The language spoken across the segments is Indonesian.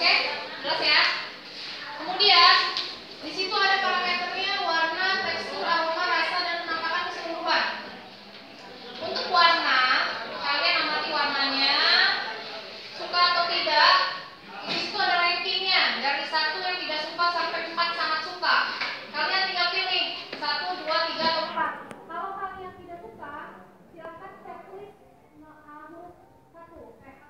Oke, jelas ya. Kemudian di situ ada parameternya warna, tekstur, aroma, rasa dan penampakan keseluruhan. Untuk warna, kalian amati warnanya, suka atau tidak. Di situ ada rankingnya dari satu yang tidak suka sampai empat sangat suka. Kalian tinggal pilih satu, dua, tiga atau empat. Kalau kalian tidak suka, silakan checklist eh, nomor satu. Eh,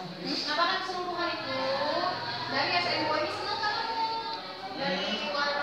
Napakasubo ka nito. Dahil sa employees na ka. Dahil hmm.